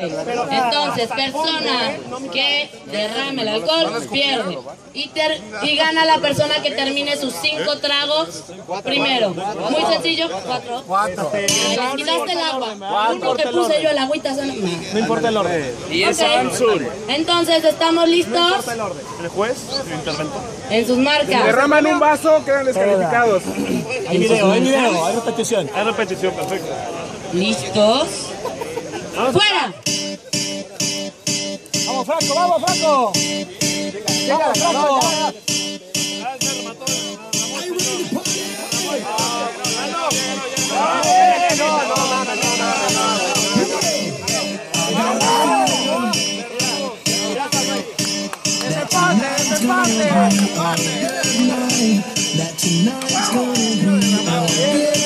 Entonces, persona que derrame el alcohol pierde. Y, ter- y gana la persona que termine sus cinco tragos primero. Muy sencillo, cuatro. Les quitaste el agua. Uno que puse yo el agüita. No importa el orden. Ok. Entonces, ¿estamos listos? el orden. El juez, el interventor. En sus marcas. Derraman un vaso, quedan descalificados. Hay video, hay video, hay repetición. Hay repetición, perfecto. ¿Listos? ¡Fuera! Vamos, Franco, vamos, Franco. Vamos, Franco. That tonight's gonna be